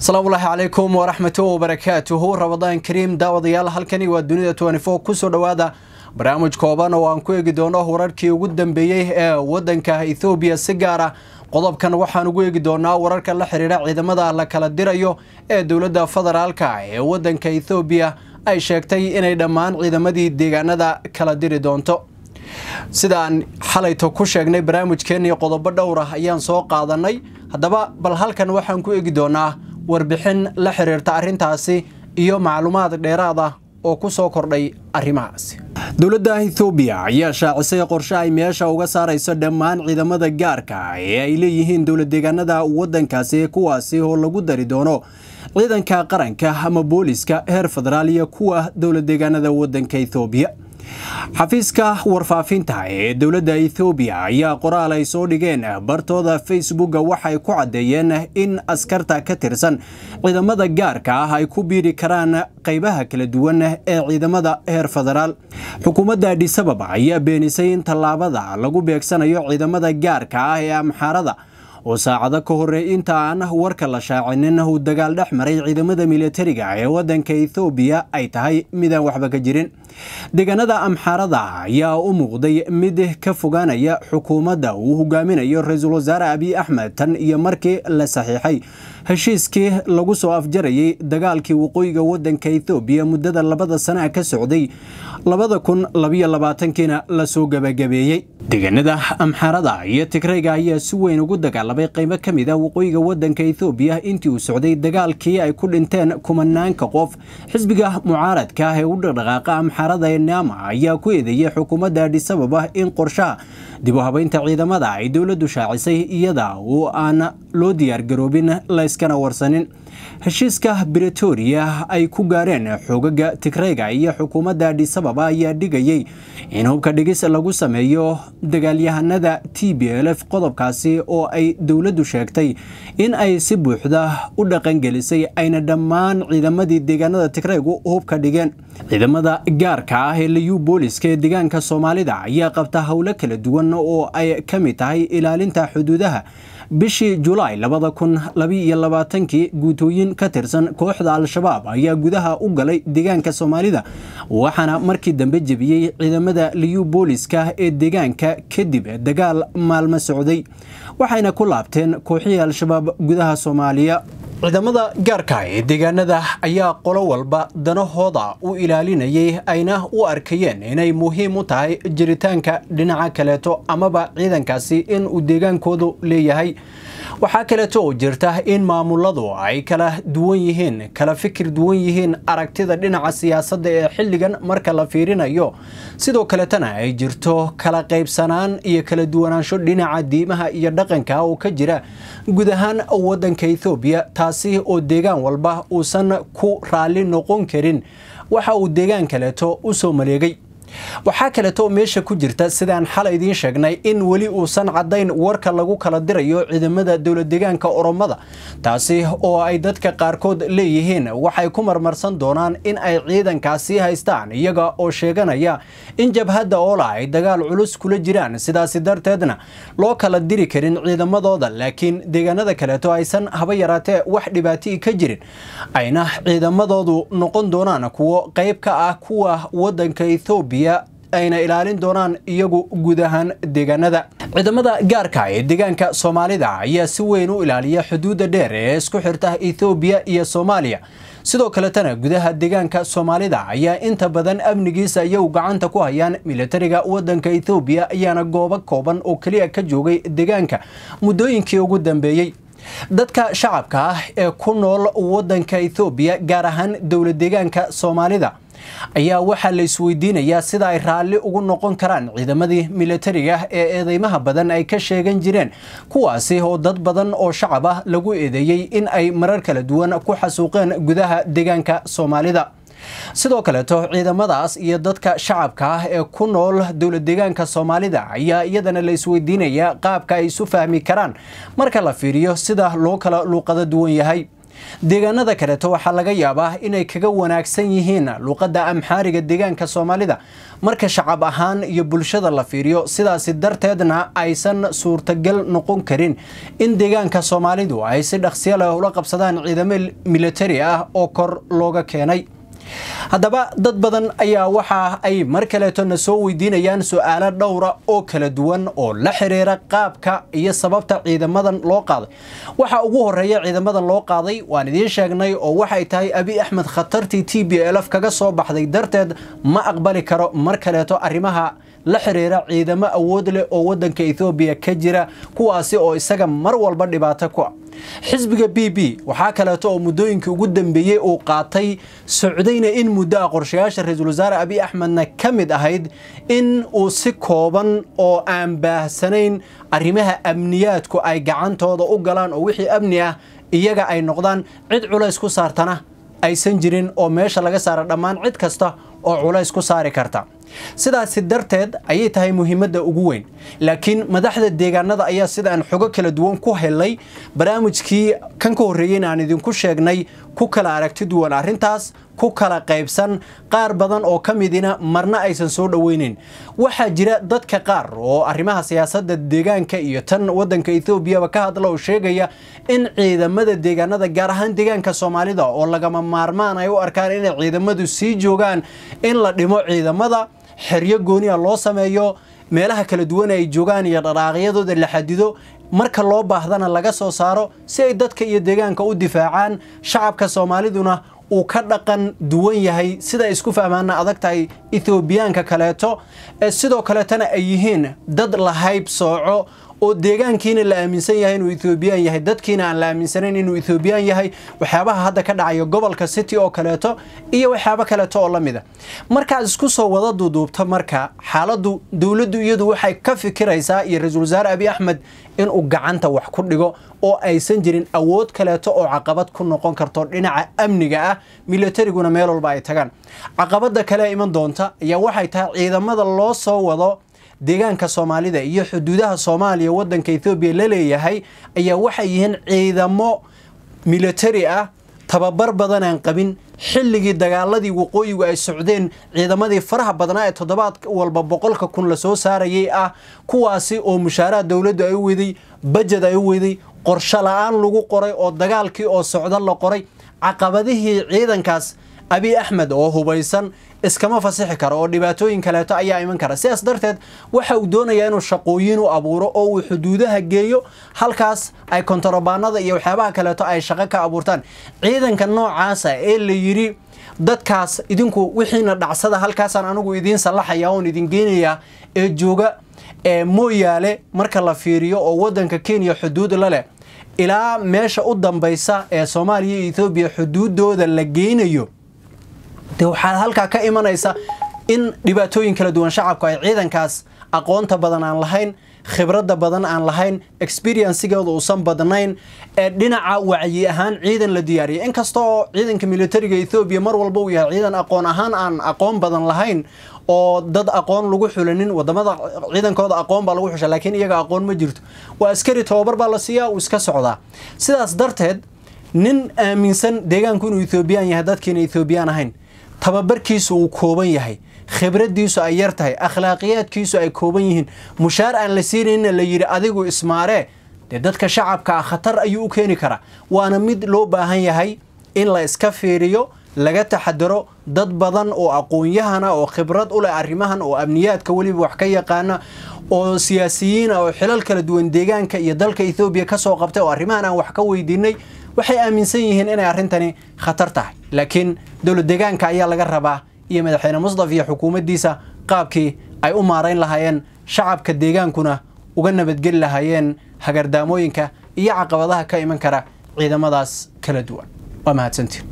asalaamullaahi calaykum waraxmatu wabarakaatuhu rabadaan kariim daawadayaal halkani waa dunida ku soo dhowaada. Barnaamij kooban oo aan ku eegi doono wararkii ugu dambeeyey ee wadanka ethoobiya si gaara qodobkan waxaan ugu eegi doonaa wararka la xiriira ciidamada la kala dirayo ee dowladda federaalka ee wadanka ethoobiya ay sheegtay inay dhammaan ciidamadii deegaanada kala diri doonto. Sidaan xalayto ku sheegnay barnaamijkeennii qodobo dhowr ah ayaan soo qaadanay. Haddaba bal halkan waxaan ku eegi doonaa warbixin la xiriirta arrintaasi iyo macluumaad dheeraad ah oo ku soo kordhay arrimahaasi. Dowladda ethoobiya ayaa shaacisay qorshe ay meesha uga saarayso dhammaan ciidamada gaarka ee ay leeyihiin dowladdeegaanada waddankaasi kuwaasi oo lagu dari doono ciidanka qaranka ama booliska heer federaal iyo kuwa dowladdeegaanada waddanka ethoobiya xafiiska warfaafinta ee dowladda ethoobiya ayaa qoraal ay soo dhigeen bartooda facebooka waxay ku caddeeyeen in askarta ka tirsan ciidamada gaarka ah ay ku biiri karaan qaybaha kala duwan ee ciidamada heer federaal xukuumadda adhisababa ayaa beenisay in tallaabada lagu beegsanayo ciidamada gaarka ah ee amxaarada oo saacado ka horey inta aan warka la shaacinin uu dagaal dhex maray ciidamada militariga ee wadanka ethoobiya ay tahay midaan waxba ka jirin. Deegaanada amxaarada ayaa u muuqday mid ka fogaanaya xukuumadda uu hogaaminayo ra'iisul wasaare abiy axmed tan iyo markii la saxiixay. Heshiiskii lagu soo afjarayay dagaalkii waqooyiga wadanka ethoobiya muddada labada sana ka socday labada kun labayo labaatankiina la soo gabagabeeyey deegaanada amxaarada iyo tigrayga ayaa si weyn ugu dagaalamay qaybo ka mid a waqooyiga wadanka ethoobiya intii uu socday dagaalkii ay ku dhinteen kumanaanka qof. Xisbiga mucaaradka ah ee u dhaqdhaqaaqa amxaarada ee naama ayaa ku eedeeyey xukuumadda adhisababa in qorshaha dib u habeynta ciidamada ay dowladdu shaacisay iyada oo aan loo diyaargaroobin layskana warsanin heshiiska bretoria ay ku gaareen xoogaga tigrayga iyo xukuumadda adhisababa ayaa dhigayay in hubka dhigis lagu sameeyo dagaalyahanada t b l f qodobkaasi oo ay dowladdu sheegtay in ay si buuxda u dhaqangelisay ayna dhammaan ciidamadii deegaanada tigraygu hubka dhigeen. Ciidamada gaarka ah ee liyu booliska ee deegaanka soomaalida ayaa qabta howlo kala duwan oo ay ka mid tahay ilaalinta xuduudaha bishii julaay labada kun labaiyo labaatankii guutooyin ka tirsan kooxda al-shabaab ayaa gudaha u galay deegaanka soomaalida waxaana markii dambe jebiyey ciidamada liyu booliska ee deegaanka kadib dagaal maalmo socday. Waxayna ku laabteen kooxihii al-shabaab gudaha soomaaliya ciidamada gaarka ee deegaanada ayaa qolo walba danahooda u ilaalinayay ayna u arkayeen inay muhiim u tahay jiritaanka dhinaca kaleeto amaba ciidankaasi in uu deegaankoodu leeyahay waxaa kaleeto oo jirta in maamuladu ay kala duwan yihiin kala fikir duwan yihiin aragtida dhinaca siyaasadda ee xilligan marka la fiirinayo. Sidoo kaletana ay jirto kala qaybsanaan iyo kala duwanaansho dhinaca diimaha iyo dhaqanka oo ka jira guud ahaan wadanka ethoobiya taasi oo deegaan walba uusan ku raalli noqon karin. Waxa uu deegaan kaleeto u soo maleegay waxaa kaleeto meesha ku jirta sidaan xalay idiin sheegnay in weli uusan caddayn warka lagu kala dirayo ciidamada dowladdeegaanka oromada. Taasi oo ay dadka qaarkood leeyihiin waxay ku marmarsan doonaan in ay ciidankaasi haystaan iyaga oo sheeganaya in jabhadda oola ay dagaal culus kula jiraan. Sidaasi darteedna loo kala diri karin ciidamadooda laakiin deegaanada kaleeto aysan haba yaraatee wax dhibaatii ka jirin. Ayna ciidamadoodu noqon doonaan kuwo qayb ka ah kuwa wadanka ethoobiya ayna ilaalin doonaan iyagu guud ahaan deegaanada. Ciidamada gaarka ee deegaanka soomaalida ayaa si weyn u ilaaliya xuduudda dheer ee isku xirta ethoobiya iyo soomaaliya. Sidoo kaletana gudaha deegaanka soomaalida ayaa inta badan amnigiisa iyagu gacanta ku hayaan militariga wadanka ethoobiya ayaana goobo kooban oo keliya ka joogay deegaanka muddooyinkii ugu dambeeyey dadka shacabka ah ee ku nool wadanka ethoobiya gaar ahaan dowlad deegaanka soomaalida ayaa waxaa la isweydiinayaa sida ay raalli ugu noqon karaan ciidamadii militariga ee eedeymaha badan ay ka sheegan jireen kuwaasi oo dad badan oo shacab ah lagu eedeeyey in ay marar kala duwan ku xasuuqeen gudaha deegaanka soomaalida. Sidoo kaleeto ciidamadaas iyo dadka shacabka ah ee ku nool dowlad deegaanka soomaalida ayaa iyadana la isweydiinayaa qaabka ay isu fahmi karaan marka la fiiriyo sida loo kala luuqado duwan yahay deegaanada kaleeto waxaa laga yaabaa inay kaga wanaagsan yihiin luuqadda amxaariga deegaanka soomaalida. Marka shacab ahaan iyo bulshada la fiiriyo sidaasi darteedna aysan suurtagal noqon karin in deegaanka soomaalidu ay si dhaqsiya leh ula qabsadaan ciidamo militari ah oo kor looga keenay haddaba dad badan ayaa waxa ay mar kaleeto na soo weydiinayaan su'aalo dhowra oo kala duwan oo la xiriira qaabka iyo sababta ciidamadan loo qaaday. Waxa ugu horreeya ciidamadan loo qaaday waan idiin sheegnay oo waxay tahay abi axmed khatartii t b lf kaga soo baxday. Darteed ma aqbali karo mar kaleeto arrimaha la xiriira ciidamo awood leh oo wadanka ethoobiya ka jira kuwaasi oo isaga mar walba dhibaato ku ah xisbiga b b waxaa kaleeto oo muddooyinkii ugu dambeeyey uu qaatay socdayna in muddo ah qorshayaasha ra'iisul wasaare abiy axmedna ka mid ahayd in uu si kooban oo aan baahsanayn arrimaha amniyaadku ay gacantooda u galaan oo wixii amni ah iyaga ay noqdaan cid culays ku saartana aysan jirin oo meesha laga saara dhammaan cid kasta oo culays ku saari karta. Sidaasi darteed ayay tahay muhiimadda ugu weyn. Laakiin madaxda deegaanada ayaa sida aan xogo kala duwan ku helay barnaamijkii kan ka horreeyeyna aan idinku sheegnay ku kala aragti duwan arrintaas ku kala qaybsan qaar badan oo ka midina marna aysan soo dhoweyneyn waxaa jira dadka qaar oo arrimaha siyaasadda deegaanka iyo tan waddanka ethoobiaba ka hadla oo sheegaya in ciidamada deegaanada gaar ahaan deegaanka soomaalida oo lagama maarmaan ay u arkaan inay ciidamadu sii joogaan in la dhimo ciidamada xeryo gooniya loo sameeyo meelaha kala duwan ay joogaan iyo dharaaqyadooda la xadido marka loo baahdana laga soo saaro si ay dadka iyo deegaanka u difaacaan. Shacabka soomaaliduna uu ka dhaqan duwan yahay. Sida isku fahmaana adag tahay ethoobiyaanka kaleeto sidoo kaleetana ay yihiin dad la hayb sooco oo deegaankiina la aaminsan yahay inuu ethoobiyan yahay. Dadkiina aan la aaminsanayn inuu ethoobiyan yahay waxyaabaha hadda ka dhacaya gobolka city oo kaleeto iyo waxyaabo kaleeto oo la mida. Markaad isku soo wada duuduubta marka xaaladdu dowladdu iyadu waxay ka fikiraysaa iyo ra'iisul wasaare abiy axmed inuu gacanta wax ku dhigo oo aysan jirin awood kaleeto oo caqabad ku noqon karto dhinaca amniga ah milatariguna meel walba ay tagaan. Caqabada kale iman doonta ayaa waxay tahay ciidamada loo soo wado deegaanka soomaalida iyo xuduudaha soomaaliya wadanka ethoobiya la leeyahay ayaa waxay yihiin ciidamo militari ah tababar badan aan qabin. Xilligii dagaaladii waqooyigu ay socdeen ciidamadii faraha badnaa ee toddobaad walba boqolka kun la soo saarayay ah kuwaasi oo mushaaraha dowladdu ay u weday bajed ay u weday qorsho la'aan lagu qoray oo dagaalkii oo socda la qoray. Caqabadihii ciidankaas abiy axmed oo hubaysan iskama fasixi karo oo dhibaatooyin kaleeto ayaa iman kara. Sidaas darteed waxa uu doonayaa inuu shaqooyin u abuuro oo uu xuduudaha geeyo halkaas ay kontarobaanada iyo waxyaabaha kaleeto ay shaqo ka abuurtaan. Ciidanka noocaasa ee la yidhi dadkaas idinku wixiina dhacsada halkaasaan anigu idiin sallaxaya oon idin geynayaa ee jooga ee mooyaale marka la fiiriyo oo wadanka kenya xuduud la leh. Ilaa meesha u dambaysa ee soomaaliya iyo ethoobiya xuduudooda la geynayo de waxaa halkaa ka imanaysa in dhibaatooyin kala duwan shacabku ay ciidankaas aqoonta badan aan lahayn khibradda badan aan lahayn experiencigooda uusan badnayn ee dhinaca wacyi ahaan ciidan la diyaariyay. Inkasta oo ciidanka militariga ethoobiya mar walba uu yahay ciidan aqoon ahaan aan aqoon badan lahayn oo dad aqoon lagu xulanin waddamada ciidankooda aqoon baa lagu xusha laakiin iyaga aqoon ma jirto. Waa askari tababar baa la siiyaa uu iska socdaa. Sidaas darteed nin aaminsan deegaanku inuu ethoobiyan yahay dadkiina ethoobiyan ahayn tababarkiisu uu kooban yahay khibradiisu ay yar tahay akhlaaqiyaadkiisu ay kooban yihiin. Mushaar aan la siinayna la yidhi adigu ismaaree dee dadka shacabka ah khatar ayuu u keeni karaa. Waana mid loo baahan yahay in la iska fiiriyo laga taxadaro dad badan oo aqoon-yahana oo khibrad u leh arrimahan oo amniyaadka weliba wax ka yaqaana oo siyaasiyiin oo xilal kala duwan deegaanka iyo dalka ethoobiya ka soo qabtay oo arrimahan aan wax ka weydiinay. Waxay aaminsan yihiin inay arrintani khatar tahay. Laakiin dowlad deegaanka ayaa laga rabaa iyo madaxweyne musdaf iyo xukuumaddiisa qaabkii ay u maarayn lahaayeen shacabka deegaankuna uga nabadgeli lahaayeen hagardaamooyinka iyo caqabadaha ka iman kara ciidamadaas kala duwan. Waa mahadsantiin